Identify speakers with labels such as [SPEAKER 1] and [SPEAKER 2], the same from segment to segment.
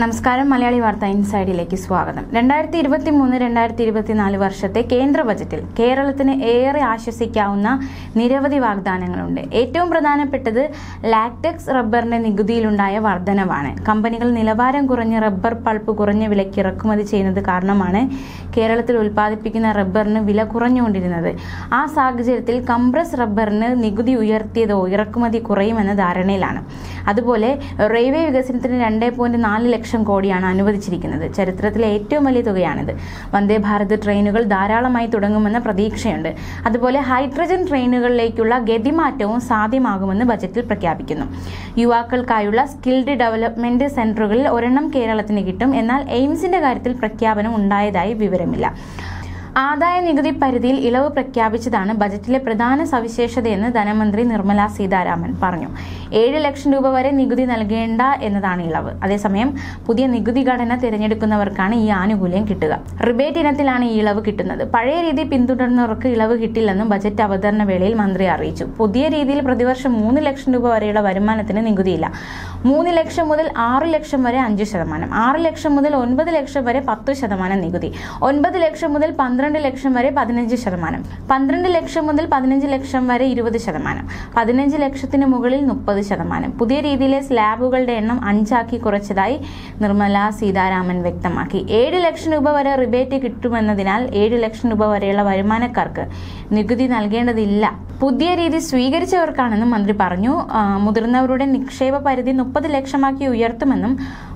[SPEAKER 1] നമസ്കാരം മലയാളി വാർത്ത ഇൻസൈഡിലേക്ക് സ്വാഗതം. രണ്ടായിരത്തി ഇരുപത്തി മൂന്ന് രണ്ടായിരത്തി ഇരുപത്തിനാല് വർഷത്തെ കേന്ദ്ര ബജറ്റിൽ കേരളത്തിന് ഏറെ ആശ്വസിക്കാവുന്ന നിരവധി വാഗ്ദാനങ്ങളുണ്ട്. ഏറ്റവും പ്രധാനപ്പെട്ടത് ലാക്ടെക്സ് റബ്ബറിന്റെ നികുതിയിലുണ്ടായ വർധനവാണ്. കമ്പനികൾ നിലവാരം കുറഞ്ഞ റബ്ബർ പൾപ്പ് കുറഞ്ഞ വിലയ്ക്ക് ഇറക്കുമതി ചെയ്യുന്നത് കാരണമാണ് കേരളത്തിൽ ഉൽപ്പാദിപ്പിക്കുന്ന റബ്ബറിന് വില കുറഞ്ഞുകൊണ്ടിരുന്നത്. ആ സാഹചര്യത്തിൽ കംപ്രസ് റബ്ബറിന് നികുതി ഉയർത്തിയതോ ഇറക്കുമതി കുറയുമെന്ന ധാരണയിലാണ്. അതുപോലെ റെയിൽവേ വികസനത്തിന് രണ്ട് പോയിന്റ് നാല് ലക്ഷം കോടിയാണ് അനുവദിച്ചിരിക്കുന്നത്. ചരിത്രത്തിലെ ഏറ്റവും വലിയ തുകയാണിത്. വന്ദേ ഭാരത് ട്രെയിനുകൾ ധാരാളമായി തുടങ്ങുമെന്ന പ്രതീക്ഷയുണ്ട്. അതുപോലെ ഹൈഡ്രജൻ ട്രെയിനുകളിലേക്കുള്ള ഗതിമാറ്റവും സാധ്യമാകുമെന്ന് ബജറ്റിൽ പ്രഖ്യാപിക്കുന്നു. യുവാക്കൾക്കായുള്ള സ്കിൽഡ് ഡെവലപ്മെന്റ് സെന്ററുകളിൽ ഒരെണ്ണം കേരളത്തിന് കിട്ടും. എന്നാൽ എയിംസിന്റെ കാര്യത്തിൽ പ്രഖ്യാപനം ഉണ്ടായതായി വിവരമില്ല. ആദായ നികുതി പരിധിയിൽ ഇളവ് പ്രഖ്യാപിച്ചതാണ് ബജറ്റിലെ പ്രധാന സവിശേഷതയെന്ന് ധനമന്ത്രി നിർമ്മല സീതാരാമൻ പറഞ്ഞു. ഏഴ് ലക്ഷം രൂപ വരെ നികുതി നൽകേണ്ട എന്നതാണ് ഇളവ്. അതേസമയം പുതിയ നികുതി ഘടന തിരഞ്ഞെടുക്കുന്നവർക്കാണ് ഈ ആനുകൂല്യം കിട്ടുക. റിബേറ്റ് ഇനത്തിലാണ് ഈ ഇളവ് കിട്ടുന്നത്. പഴയ രീതി പിന്തുടർന്നവർക്ക് ഇളവ് കിട്ടില്ലെന്നും ബജറ്റ് അവതരണ വേളയിൽ മന്ത്രി അറിയിച്ചു. പുതിയ രീതിയിൽ പ്രതിവർഷം മൂന്ന് ലക്ഷം രൂപ വരെയുള്ള വരുമാനത്തിന് നികുതിയില്ല. മൂന്ന് ലക്ഷം മുതൽ ആറ് ലക്ഷം വരെ അഞ്ച് ശതമാനം ആറ് ലക്ഷം മുതൽ ഒൻപത് ലക്ഷം വരെ പത്ത് ശതമാനം നികുതി ഒൻപത് ലക്ഷം മുതൽ പന്ത്രണ്ട് ലക്ഷം വരെ പതിനഞ്ച് ശതമാനം പന്ത്രണ്ട് ലക്ഷം മുതൽ പതിനഞ്ച് ലക്ഷം വരെ ഇരുപത് ശതമാനം പതിനഞ്ച് ലക്ഷത്തിന് മുകളിൽ മുപ്പത് ശതമാനം. പുതിയ രീതിയിലെ സ്ലാബുകളുടെ എണ്ണം അഞ്ചാക്കി കുറച്ചതായി നിർമ്മല സീതാരാമൻ വ്യക്തമാക്കി. ഏഴ് ലക്ഷം രൂപ വരെ റിബേറ്റ് കിട്ടുമെന്നതിനാൽ ഏഴ് ലക്ഷം രൂപ വരെയുള്ള വരുമാനക്കാർക്ക് നികുതി നൽകേണ്ടതില്ല. പുതിയ രീതി സ്വീകരിച്ചവർക്കാണെന്നും മന്ത്രി പറഞ്ഞു. മുതിർന്നവരുടെ നിക്ഷേപ പരിധി മുപ്പത് ലക്ഷമാക്കി ഉയർത്തുമെന്നും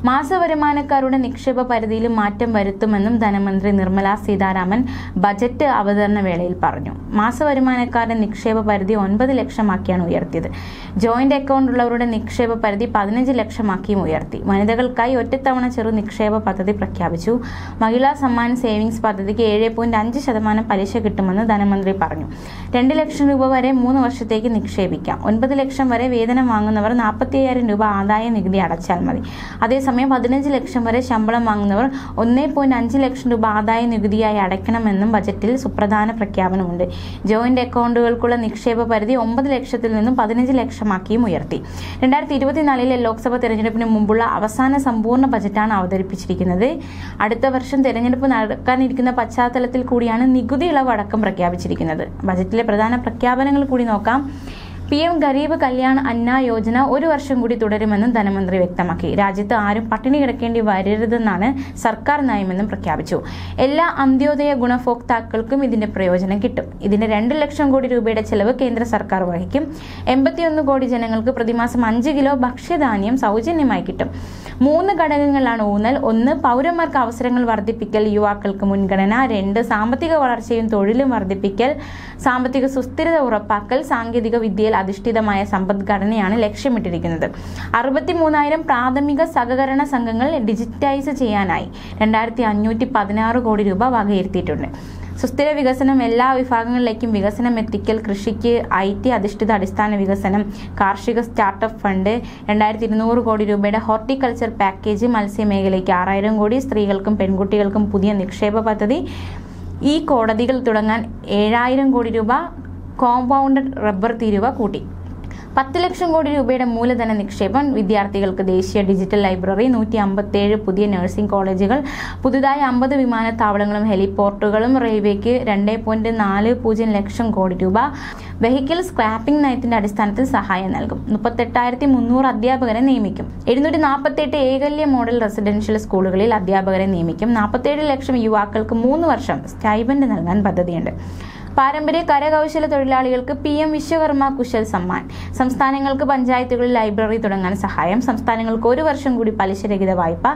[SPEAKER 1] മാസവരുമാനക്കാരുടെ നിക്ഷേപ പരിധിയിൽ മാറ്റം വരുത്തുമെന്നും ധനമന്ത്രി നിർമ്മല സീതാരാമൻ ബജറ്റ് അവതരണ വേളയിൽ പറഞ്ഞു. മാസവരുമാനക്കാരുടെ നിക്ഷേപ പരിധി ഒൻപത് ലക്ഷമാക്കിയാണ് ഉയർത്തിയത്. ജോയിന്റ് അക്കൗണ്ട് ഉള്ളവരുടെ നിക്ഷേപ പരിധി പതിനഞ്ച് ലക്ഷമാക്കിയും ഉയർത്തി. വനിതകൾക്കായി ഒറ്റത്തവണ ചെറു നിക്ഷേപ പദ്ധതി പ്രഖ്യാപിച്ചു. മഹിളാ സമ്മാൻ സേവിങ്സ് പദ്ധതിക്ക് ഏഴ് പോയിന്റ് അഞ്ച് ശതമാനം പലിശ കിട്ടുമെന്ന് ധനമന്ത്രി പറഞ്ഞു. രണ്ട് ലക്ഷം രൂപ വരെ മൂന്ന് വർഷത്തേക്ക് നിക്ഷേപിക്കാം. ഒൻപത് ലക്ഷം വരെ വേതനം വാങ്ങുന്നവർ നാൽപ്പത്തി രൂപ ആദായ നികുതി അടച്ചാൽ മതി. അതേസമയം പതിനഞ്ച് ലക്ഷം വരെ ശമ്പളം വാങ്ങുന്നവർ ഒന്നേ പോയിന്റ് അഞ്ച് ലക്ഷം രൂപ ആദായ നികുതിയായി അടയ്ക്കണമെന്നും ബജറ്റിൽ സുപ്രധാന പ്രഖ്യാപനമുണ്ട്. ജോയിന്റ് അക്കൗണ്ടുകൾക്കുള്ള നിക്ഷേപ പരിധി ഒമ്പത് ലക്ഷത്തിൽ നിന്നും പതിനഞ്ച് ലക്ഷമാക്കിയും ഉയർത്തി. രണ്ടായിരത്തി ഇരുപത്തിനാലിലെ ലോക്സഭ തെരഞ്ഞെടുപ്പിന് മുമ്പുള്ള അവസാന സമ്പൂർണ ബജറ്റാണ് അവതരിപ്പിച്ചിരിക്കുന്നത്. അടുത്ത വർഷം തെരഞ്ഞെടുപ്പ് നടക്കാനിരിക്കുന്ന പശ്ചാത്തലത്തിൽ കൂടിയാണ് നികുതി ഇളവ് അടക്കം പ്രഖ്യാപിച്ചിരിക്കുന്നത്. ബജറ്റിലെ പ്രധാന പ്രഖ്യാപനങ്ങൾ കൂടി നോക്കാം. പി എം ഗരീബ് കല്യാൺ അന്ന യോജന ഒരു വർഷം കൂടി തുടരുമെന്നും ധനമന്ത്രി വ്യക്തമാക്കി. രാജ്യത്ത് ആരും പട്ടിണി കിടക്കേണ്ടി വരരുതെന്നാണ് സർക്കാർ നയമെന്നും പ്രഖ്യാപിച്ചു. എല്ലാ അന്ത്യോദയ ഗുണഭോക്താക്കൾക്കും ഇതിന്റെ പ്രയോജനം കിട്ടും. ഇതിന് രണ്ട് ലക്ഷം കോടി രൂപയുടെ ചെലവ് കേന്ദ്ര സർക്കാർ വഹിക്കും. എൺപത്തിയൊന്ന് കോടി ജനങ്ങൾക്ക് പ്രതിമാസം അഞ്ച് കിലോ ഭക്ഷ്യധാന്യം സൗജന്യമായി കിട്ടും. മൂന്ന് ഘടകങ്ങളാണ് ഊന്നൽ. ഒന്ന് പൗരന്മാർക്ക് അവസരങ്ങൾ വർദ്ധിപ്പിക്കൽ. യുവാക്കൾക്ക് മുൻഗണന. രണ്ട് സാമ്പത്തിക വളർച്ചയും തൊഴിലും വർദ്ധിപ്പിക്കൽ. സാമ്പത്തിക സുസ്ഥിരത ഉറപ്പാക്കൽ. സാങ്കേതിക വിദ്യയിൽ അധിഷ്ഠിതമായ സമ്പദ്ഘടനയാണ് ലക്ഷ്യമിട്ടിരിക്കുന്നത്. അറുപത്തി മൂന്നായിരം പ്രാഥമിക സഹകരണ സംഘങ്ങൾ ഡിജിറ്റൈസ് ചെയ്യാനായി രണ്ടായിരത്തി അഞ്ഞൂറ്റി പതിനാറ് കോടി രൂപ വകയിരുത്തിയിട്ടുണ്ട്. സുസ്ഥിര വികസനം എല്ലാ വിഭാഗങ്ങളിലേക്കും വികസനം എത്തിക്കൽ കൃഷിക്ക് ഐ ടി അധിഷ്ഠിത അടിസ്ഥാന വികസനം കാർഷിക സ്റ്റാർട്ടപ്പ് ഫണ്ട് രണ്ടായിരത്തി ഇരുന്നൂറ് കോടി രൂപയുടെ ഹോർട്ടിക്കൾച്ചർ പാക്കേജ് മത്സ്യമേഖലയ്ക്ക് ആറായിരം കോടി സ്ത്രീകൾക്കും പെൺകുട്ടികൾക്കും പുതിയ നിക്ഷേപ പദ്ധതി ഈ കോടതികൾ തുടങ്ങാൻ ഏഴായിരം കോടി രൂപ കോമ്പൗണ്ടഡ് റബ്ബർ തീരുവ കൂട്ടി. പത്ത് ലക്ഷം കോടി രൂപയുടെ മൂലധന നിക്ഷേപം വിദ്യാർത്ഥികൾക്ക് ദേശീയ ഡിജിറ്റൽ ലൈബ്രറി നൂറ്റി അമ്പത്തേഴ് പുതിയ നഴ്സിംഗ് കോളേജുകൾ പുതുതായി അമ്പത് വിമാനത്താവളങ്ങളും ഹെലിപോർട്ടുകളും റെയിൽവേക്ക് രണ്ട് പോയിന്റ് നാല് പൂജ്യം ലക്ഷം കോടി രൂപ വെഹിക്കിൾ സ്ക്രാപ്പിംഗ് നയത്തിന്റെ അടിസ്ഥാനത്തിൽ സഹായം നൽകും. മുപ്പത്തെട്ടായിരത്തി മുന്നൂറ് അധ്യാപകരെ നിയമിക്കും. എഴുന്നൂറ്റി നാൽപ്പത്തെട്ട് ഏകല്യ മോഡൽ റെസിഡൻഷ്യൽ സ്കൂളുകളിൽ അധ്യാപകരെ നിയമിക്കും. നാൽപ്പത്തേഴ് ലക്ഷം യുവാക്കൾക്ക് മൂന്ന് വർഷം സ്റ്റൈബൻഡ് നൽകാൻ പദ്ധതിയുണ്ട്. പാരമ്പര്യ കരകൗശല തൊഴിലാളികൾക്ക് പി എം വിശ്വകർമ്മ കുശൽ സമ്മാൻ. സംസ്ഥാനങ്ങൾക്ക് പഞ്ചായത്തുകളിൽ ലൈബ്രറി തുടങ്ങാൻ സഹായം. സംസ്ഥാനങ്ങൾക്ക് ഒരു വർഷം കൂടി പലിശരഹിത വായ്പ.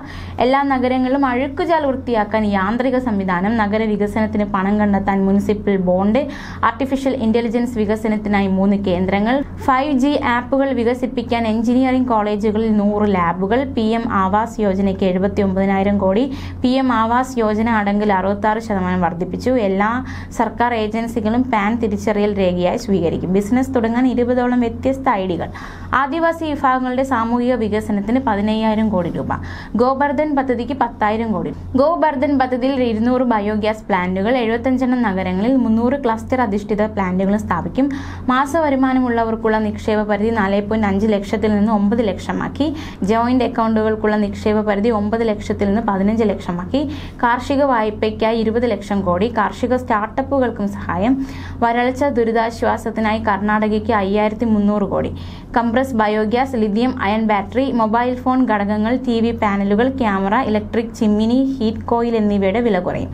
[SPEAKER 1] എല്ലാ നഗരങ്ങളിലും അഴുക്കുചാൽ വൃത്തിയാക്കാൻ യാന്ത്രിക സംവിധാനം. നഗര വികസനത്തിന് പണം കണ്ടെത്താൻ മുനിസിപ്പൽ ബോണ്ട്. ആർട്ടിഫിഷ്യൽ ഇന്റലിജൻസ് വികസനത്തിനായി മൂന്ന് കേന്ദ്രങ്ങൾ. ഫൈവ് ജി ആപ്പുകൾ വികസിപ്പിക്കാൻ എഞ്ചിനീയറിംഗ് കോളേജുകളിൽ നൂറ് ലാബുകൾ. പി എം ആവാസ് യോജനയ്ക്ക് എഴുപത്തി ഒമ്പതിനായിരം കോടി. പി എം ആവാസ് യോജന അടങ്കിൽ അറുപത്തി ആറ് ശതമാനം വർദ്ധിപ്പിച്ചു. എല്ലാ സർക്കാർ ഏജൻസി ഏജൻസികളും പാൻ തിരിച്ചറിയൽ രേഖയായി സ്വീകരിക്കും. ബിസിനസ് തുടങ്ങാൻ ഇരുപതോളം വ്യത്യസ്ത ഐഡികൾ. ആദിവാസി വിഭാഗങ്ങളുടെ സാമൂഹിക വികസനത്തിന് പതിനയ്യായിരം കോടി രൂപ. ഗോബർദ്ധൻ പദ്ധതിക്ക് പത്തായിരം കോടി. ഗോബർദ്ധൻ പദ്ധതിയിൽ ഇരുന്നൂറ് ബയോഗ്യാസ് പ്ലാന്റുകൾ എഴുപത്തഞ്ചെണ്ണം നഗരങ്ങളിൽ മുന്നൂറ് ക്ലസ്റ്റർ അധിഷ്ഠിത പ്ലാന്റുകൾ സ്ഥാപിക്കും. മാസ വരുമാനമുള്ളവർക്കുള്ള നിക്ഷേപ പരിധി നാല് പോയിന്റ് അഞ്ച് ലക്ഷത്തിൽ നിന്ന് ഒമ്പത് ലക്ഷമാക്കി. ജോയിന്റ് അക്കൗണ്ടുകൾക്കുള്ള നിക്ഷേപ പരിധി ഒമ്പത് ലക്ഷത്തിൽ നിന്ന് പതിനഞ്ച് ലക്ഷമാക്കി. കാർഷിക വായ്പയ്ക്കായി ഇരുപത് ലക്ഷം കോടി. കാർഷിക സ്റ്റാർട്ടപ്പുകൾക്കും സഹായം വരൾച്ച ദുരിതാശ്വാസത്തിനായി കർണാടകയ്ക്ക് അയ്യായിരത്തി മുന്നൂറ് കോടി. Compress biogas lithium ion battery mobile phone ഘടകങ്ങൾ ടി വി പാനലുകൾ camera electric chimney heat coil എന്നിവയുടെ വില കുറയും.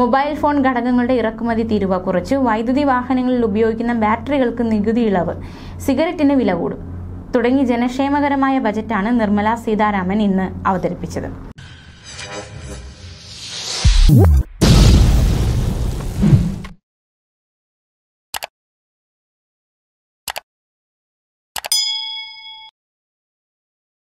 [SPEAKER 1] മൊബൈൽ ഫോൺ ഘടകങ്ങളുടെ ഇറക്കുമതി തീരുവ കുറച്ചു. വൈദ്യുതി വാഹനങ്ങളിൽ ഉപയോഗിക്കുന്ന ബാറ്ററികൾക്ക് നികുതി ഇളവ്. സിഗരറ്റിന് വില കൂടും. തുടങ്ങി ജനക്ഷേമകരമായ ബജറ്റാണ് നിർമ്മല സീതാരാമൻ ഇന്ന് അവതരിപ്പിച്ചത്.